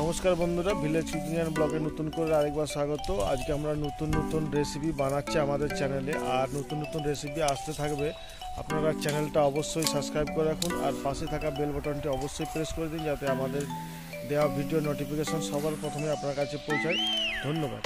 নমস্কার বন্ধুরা village cooking ব্লগে নতুন করে আরেকবার স্বাগত। আজকে আমরা নতুন নতুন রেসিপি বানাচ্ছি আমাদের চ্যানেলে আর নতুন নতুন রেসিপি আসতে থাকবে, আপনারা চ্যানেলটা অবশ্যই সাবস্ক্রাইব করে রাখুন, আর পাশে থাকা বেল বাটনটি অবশ্যই প্রেস করে দিন, যাতে আমাদের দেওয়া ভিডিও নোটিফিকেশন সবার প্রথমে আপনার কাছে পৌঁছায়। ধন্যবাদ।